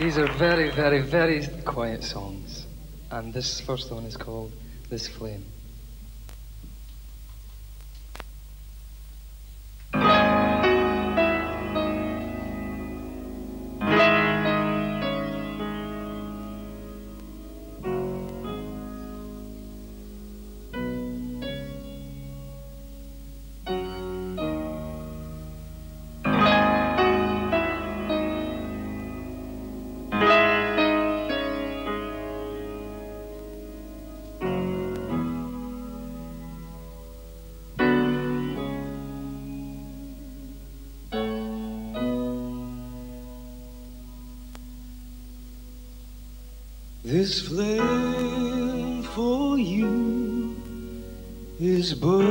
These are very, very, very quiet songs. And this first one is called This Flame. This flame for you is burning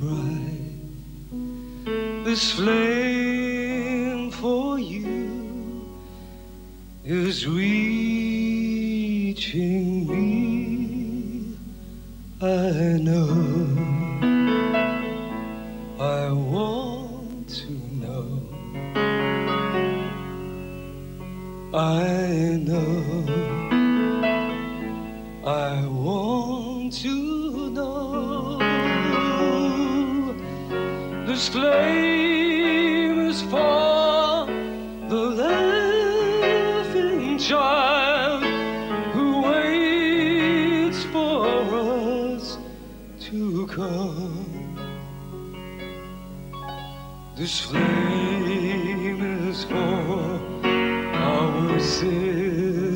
bright. This flame for you is reaching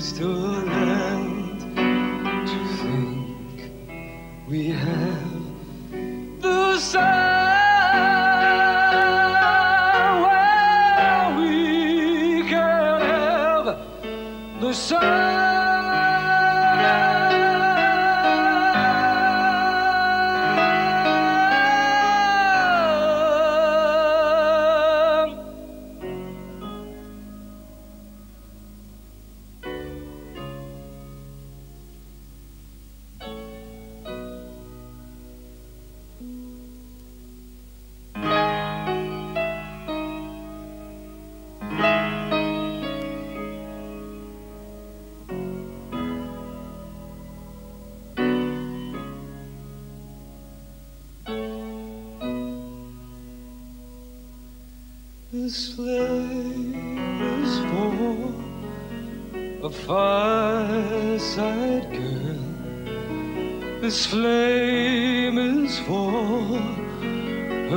sister land This flame is for a fireside girl. This flame is for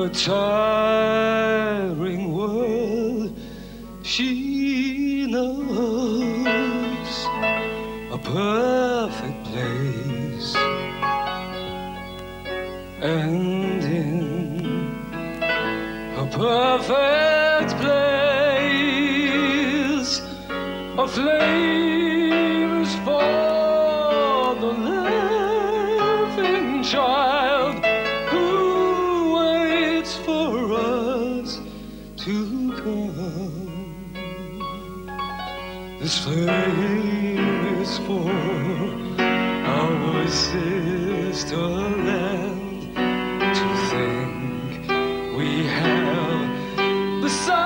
a tiring world. She knows a perfect the sun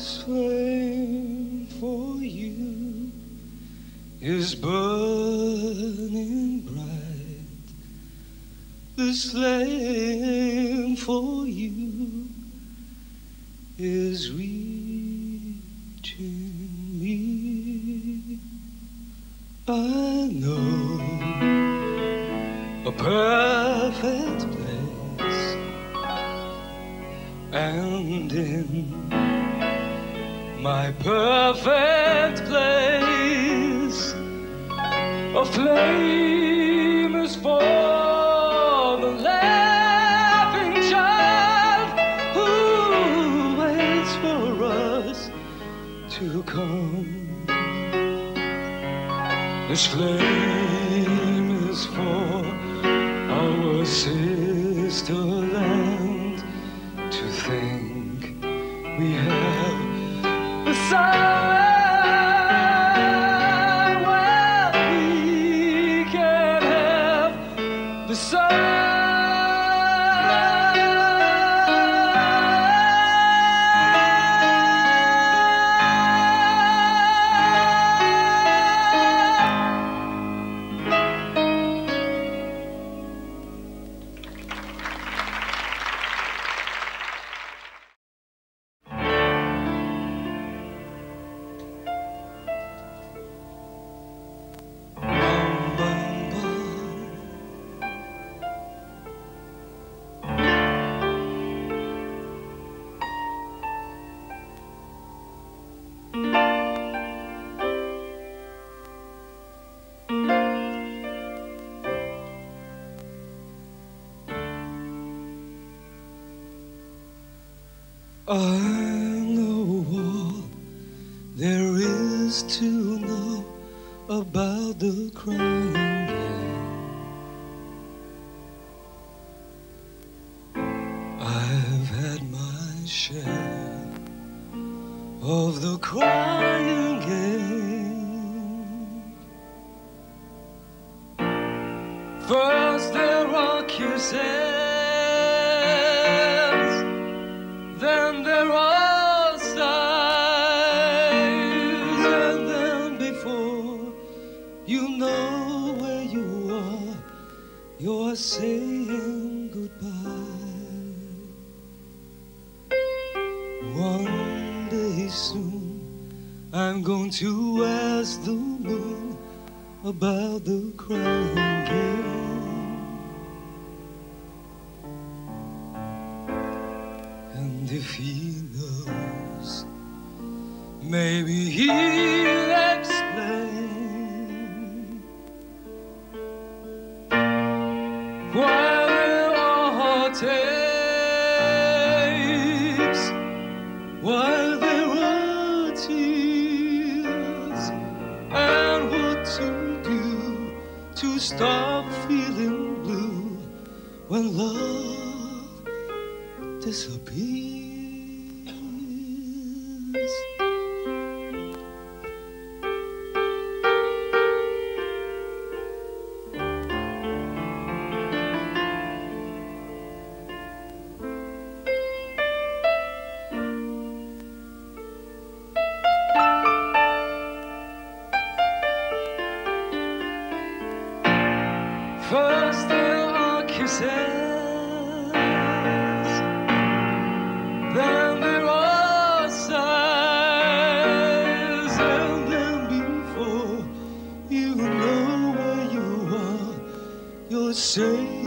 Flame for you is burning bright. This flame for you is reaching me. I know a perfect place and in my perfect place. A flame is for the laughing child who waits for us to come. This flame to know about the crying If he knows, maybe he'll explain why there are heartaches, why there are tears, and what to do to stop feeling blue when love you're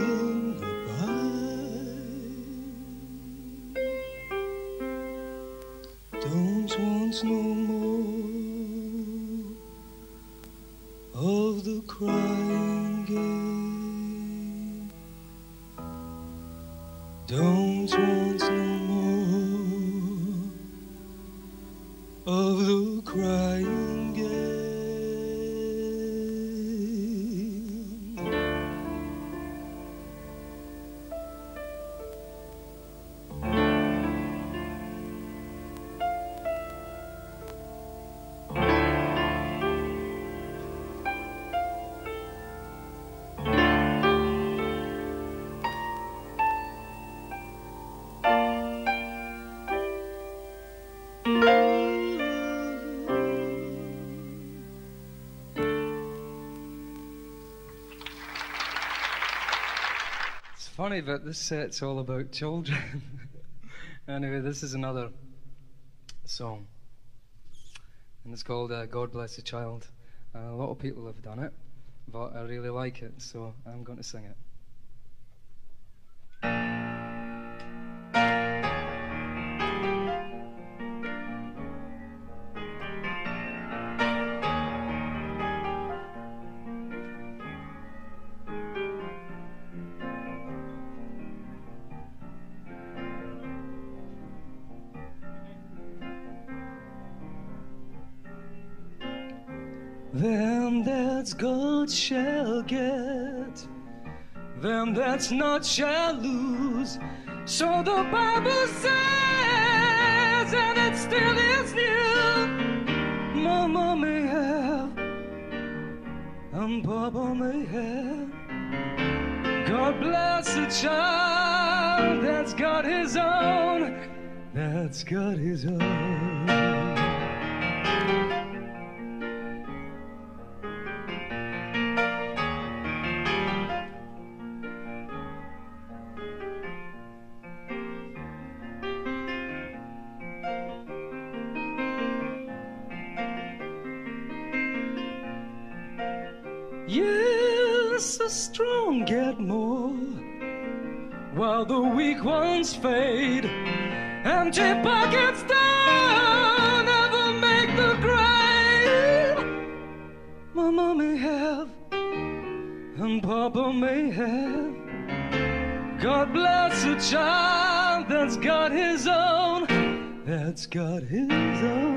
funny, but this set's all about children. anyway, this is another song, and it's called uh, "God Bless the Child." A lot of people have done it, but I really like it, so I'm going to sing it. That's good shall get, them that's not shall lose. So the Bible says, and it still is new. Mama may have, and Papa may have. God bless the child that's got his own, that's got his own. Papa may have. God bless a child that's got his own, that's got his own.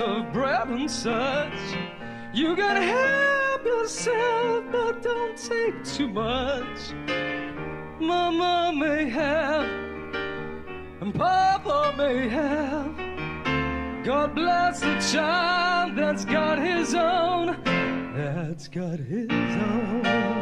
Of bread and such. You gotta help yourself, but don't take too much. Mama may have, and Papa may have. God bless the child that's got his own, that's got his own.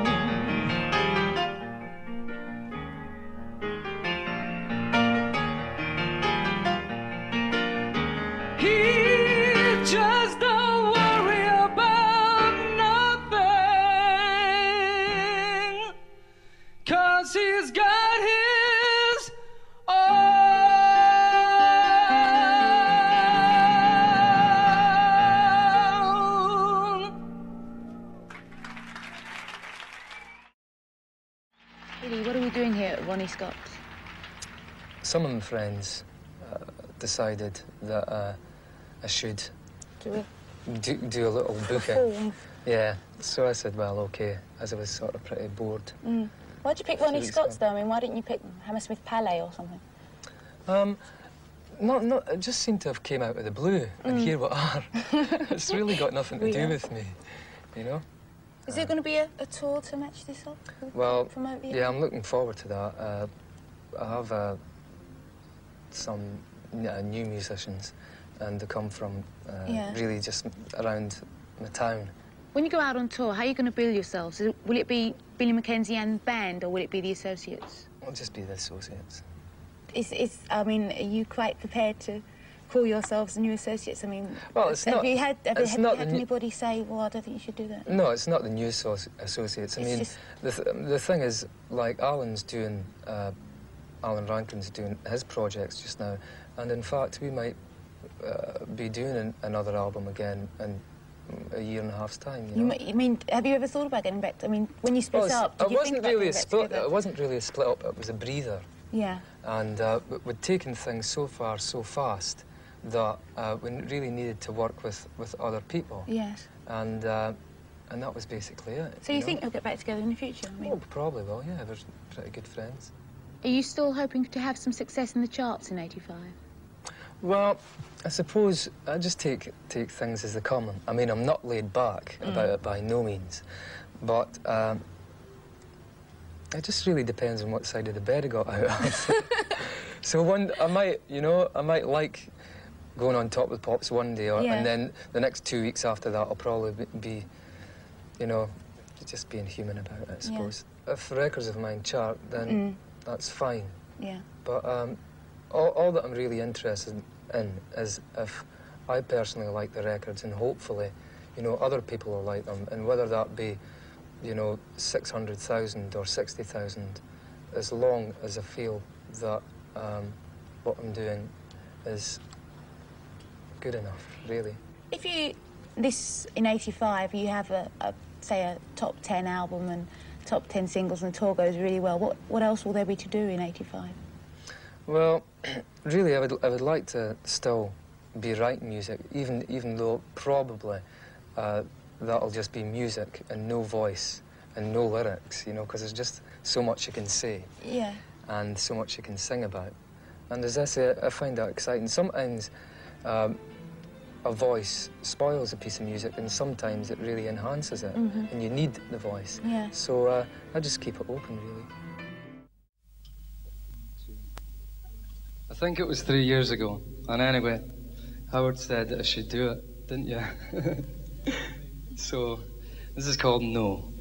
Scott's? Some of my friends uh, decided that uh, I should Do do, do a little booking. perform? Yeah, so I said, well, okay, as I was sort of pretty bored. Mm. Why'd you pick Ronnie Scott's though? I mean, why didn't you pick Hammersmith Palais or something? Um, not, not, it just seemed to have came out of the blue, and here we are. it's really got nothing to do with me, you know? Is there going to be a, a tour to match this up? Well, Promote the yeah, I'm looking forward to that. Uh, I have uh, some uh, new musicians, and they come from uh, Yeah. really just around my town. When you go out on tour, how are you going to bill yourselves? Will it be Billy Mackenzie and band, or will it be the associates? I'll just be the associates. Is, is I mean, are you quite prepared to call yourselves new associates? I mean, Well, it's have not- you had have, you- have you had anybody say, well, I don't think you should do that? No, it's not the new associ- associates. I It's mean, just- the, th- the thing is, like, Alan's doing, uh, Alan Rankine's doing his projects just now, and in fact, we might uh, be doing an, another album again in a year and a half's time. You know? you mean, have you ever thought about getting back? To, I mean, when you split Well, up, did it you wasn't think really a split. It wasn't really a split up. It was a breather, Yeah. and uh, we'd taken things so far so fast that uh, we really needed to work with, with other people, Yes. and uh, and that was basically it. So you know? think you'll get back together in the future? I mean, Oh, probably will. Yeah, we're pretty good friends. are you still hoping to have some success in the charts in '85? Well, I suppose I just take take things as they come. I mean, I'm not laid back about it by no means, but um, it just really depends on what side of the bed I got out of. so one, I might, you know, I might like going on top of the pops one day, or, Yeah. and then the next two weeks after that, I'll probably be, you know, just being human about it. I Yeah. suppose if records of mine chart, then Mm. that's fine. Yeah. But um, all, all that I'm really interested in is if I personally like the records and hopefully, you know, other people will like them. And whether that be, you know, 600,000 or 60,000, as long as I feel that um, what I'm doing is good enough, really. If you, this, in 85, you have a, a say, a top 10 album and top 10 singles and the tour goes really well, what, what else will there be to do in 85? Well, really, I would, I would like to still be writing music, even, even though probably uh, that'll just be music and no voice and no lyrics, you know, because there's just so much you can say. Yeah. And so much you can sing about. And as I say, I find that exciting. Sometimes um, a voice spoils a piece of music, and sometimes it really enhances it, mm -hmm. and you need the voice. Yeah. So uh, I just keep it open, really. I think it was three years ago, and anyway, Howard said that I should do it, didn't you? so this is called No.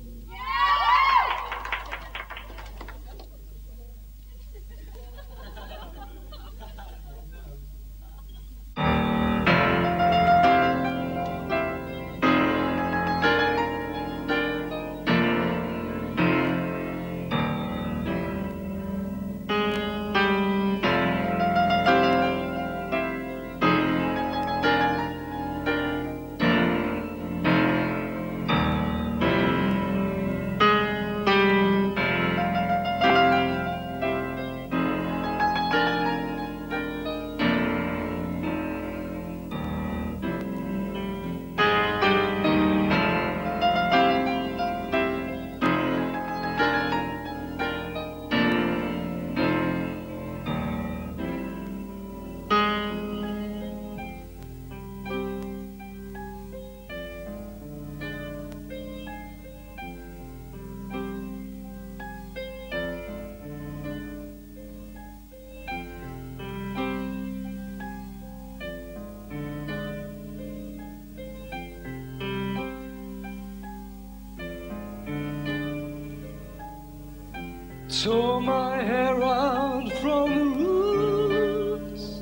Tore my hair out from the roots,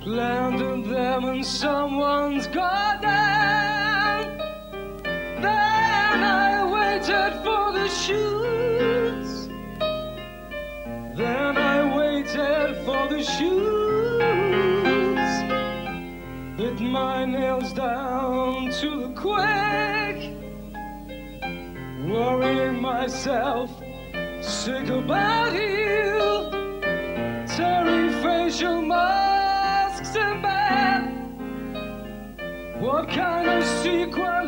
planted them in someone's garden. Then I waited for the shoots. Then I waited for the shoots. Hit my nails down to the quick, worrying myself sick about you, tearing facial masks in bed. What kind of sequel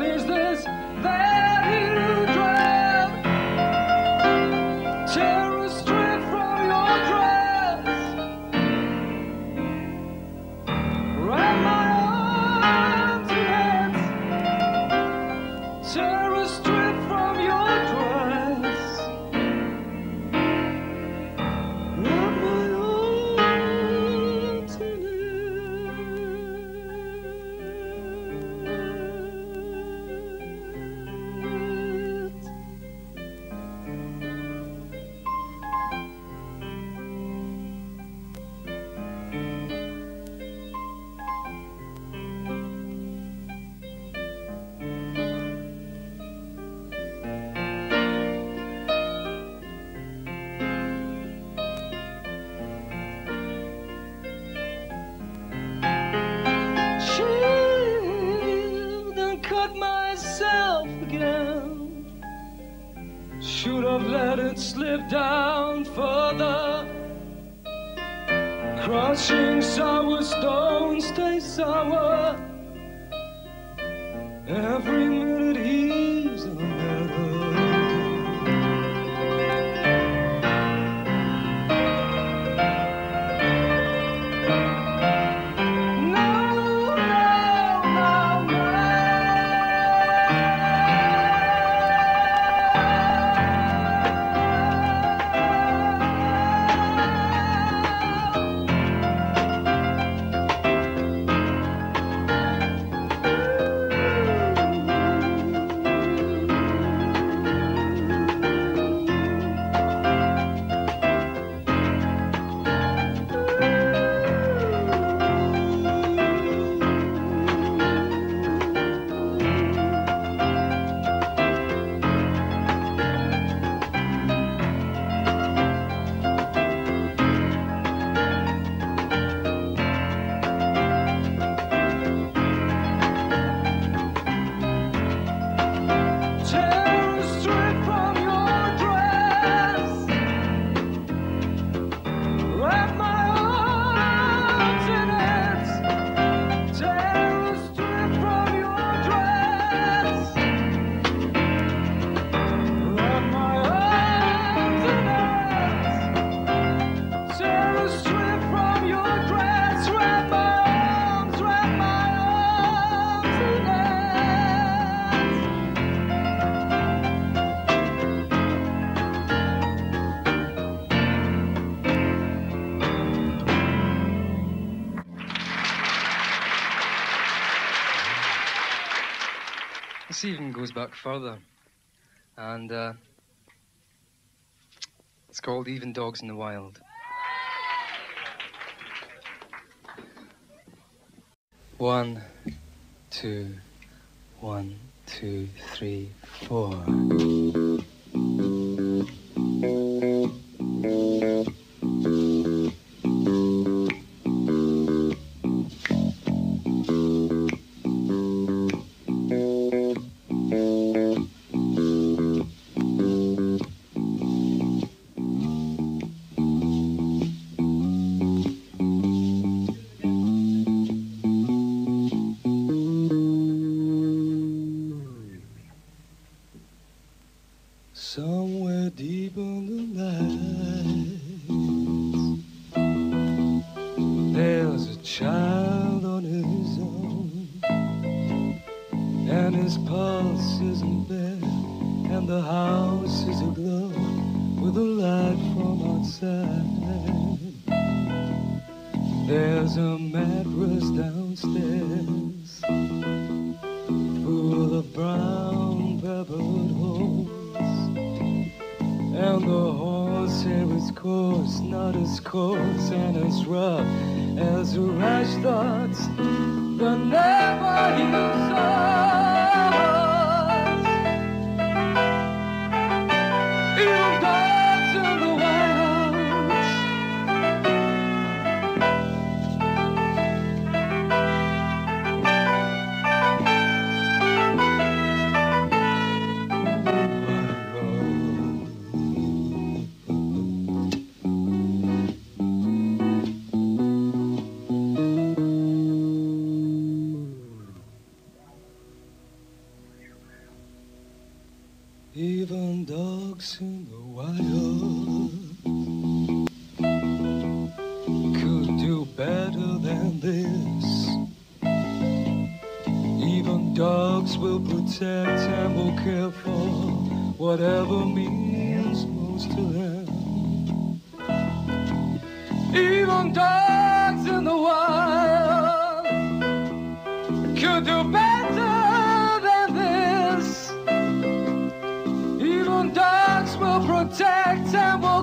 back further, and uh, it's called Even Dogs in the Wild. One, two, one, two, three, four.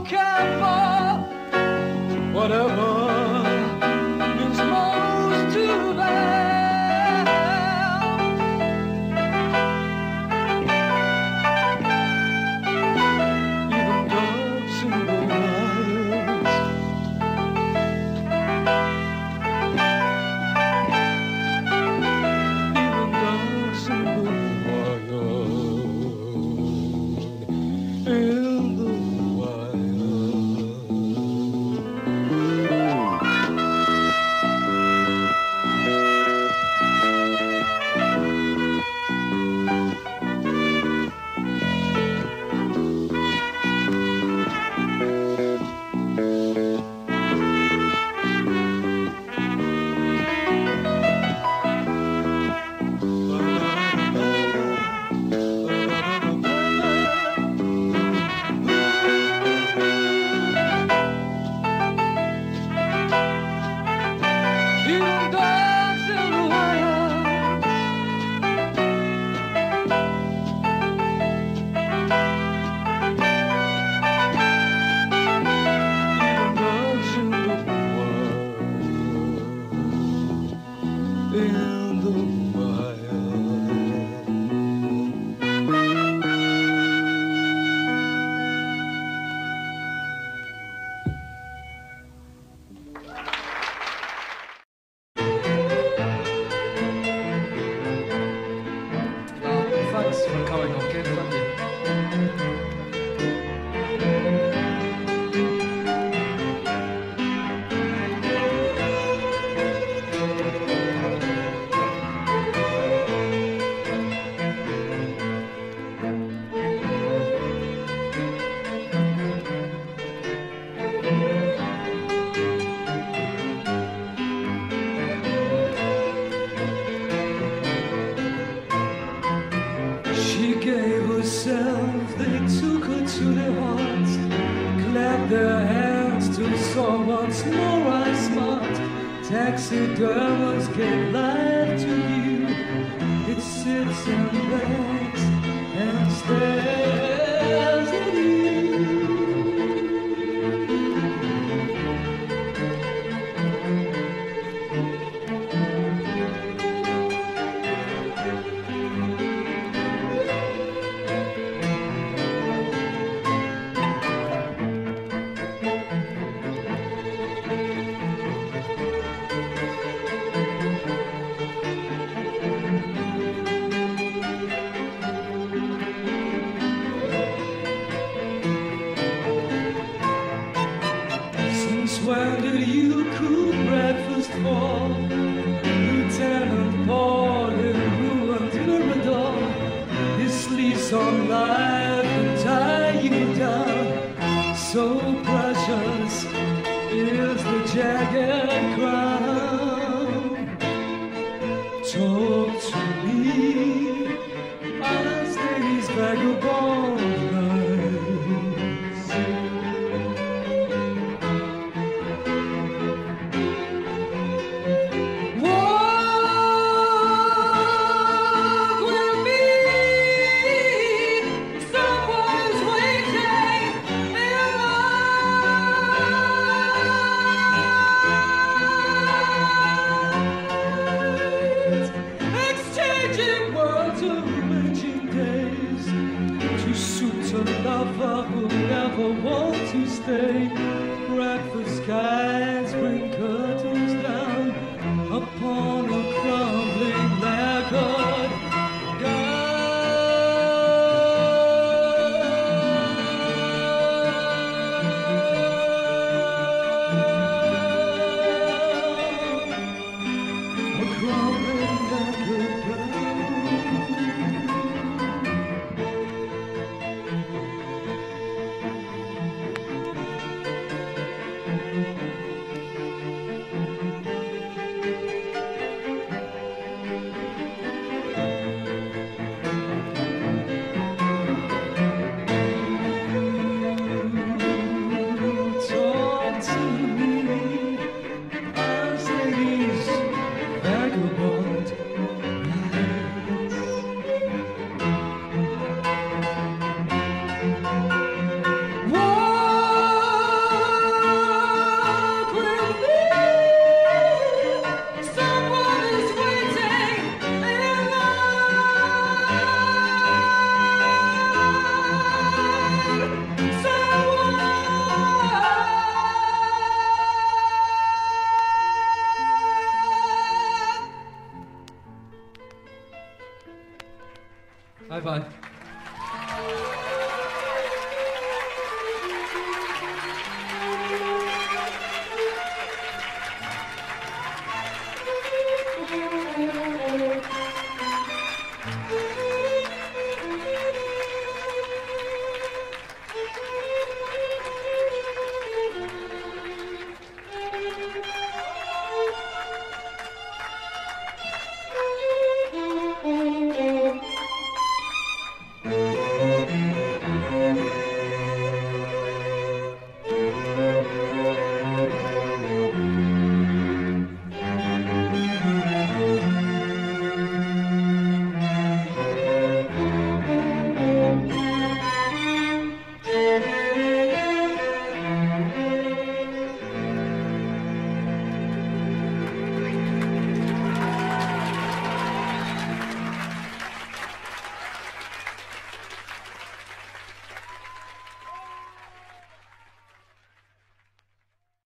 careful, whatever.